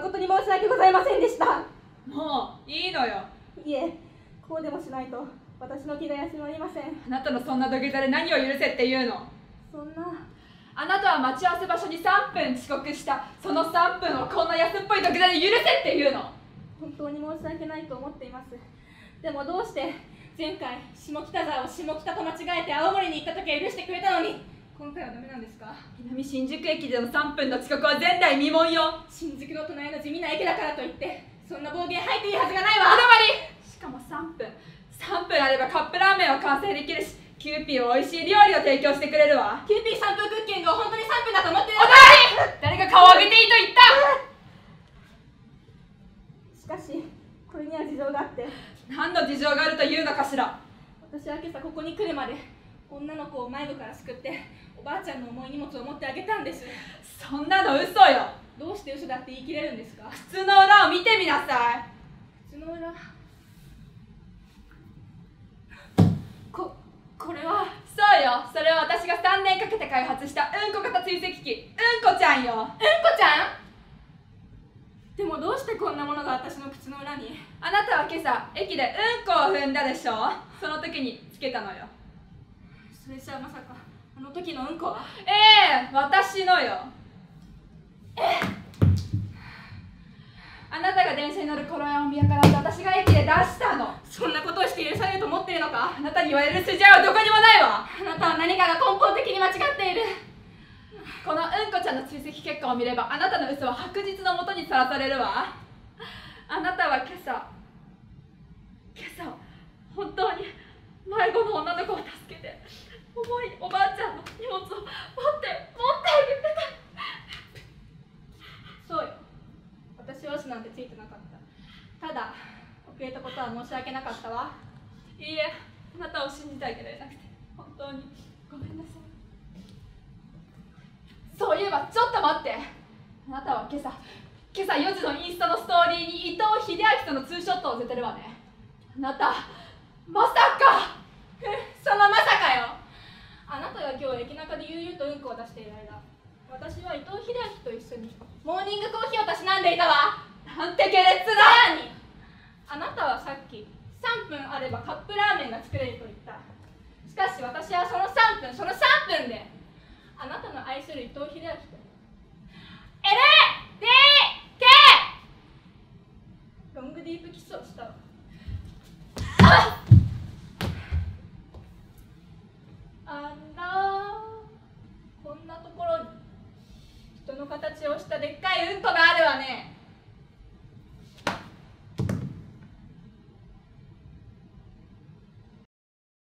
誠に申し訳ございませんでした。もういいのよ。いえこうでもしないと私の気が休まりません。あなたのそんな土下座で何を許せっていうの？そんな。あなたは待ち合わせ場所に3分遅刻した。その3分をこんな安っぽい土下座で許せっていうの？本当に申し訳ないと思っています。でもどうして前回下北沢を下北と間違えて青森に行った時は許してくれたのに？今回はダメなんですか？南新宿駅での3分の遅刻は前代未聞よ。新宿の隣の地味な駅だからといってそんな暴言吐いていいはずがないわ。おだまり。しかも3分。3分あればカップラーメンは完成できるしキューピーは美味しい料理を提供してくれるわ。キューピー3分クッキングを本当に3分だと思ってるおだまり。誰が顔を上げていいと言った？しかしこれには事情があって。何の事情があるというのかしら？私は今朝ここに来るまで女の子を迷子から救っておばあちゃんの重い荷物を持ってあげたんです。そんなの嘘よ。どうして嘘だって言い切れるんですか？靴の裏を見てみなさい。靴の裏。ここれは。そうよ。それは私が3年かけて開発したうんこ型追跡機。うんこちゃんよ。うんこちゃん？でもどうしてこんなものが私の靴の裏に？あなたは今朝駅でうんこを踏んだでしょ？その時につけたのよそれじゃあまさかあの時のうんこ。はええ私のよ。あなたが電車に乗る頃やを見計らって私が駅で出したの。そんなことをして許されると思っているのか？あなたに言われる筋合いはどこにもないわ。あなたは何かが根本的に間違っている。このうんこちゃんの追跡結果を見ればあなたの嘘は白日のもとにさらされるわ。あなたは今朝今朝本当に迷子の女の子重いおばあちゃんの荷物を持って持ってあげてた。そうよ私は嘘なんてついてなかった。ただ遅れたことは申し訳なかったわ。いいえあなたを信じてあげられなくて。本当にごめんなさい。そういえばちょっと待って。あなたは今朝今朝4時のインスタのストーリーに伊藤英明とのツーショットを載せてるわね。あなたまさか。そのまさか。駅中で悠々とうんこを出している間私は伊藤英明と一緒にモーニングコーヒーをたしなんでいたわ。なんて下劣だ。さらにあなたはさっき3分あればカップラーメンが作れると言った。しかし私はその3分その3分であなたの愛する伊藤英明と LDK ロングディープキスをしたわ。んなところに人の形をしたでっかいウッドがあるわね。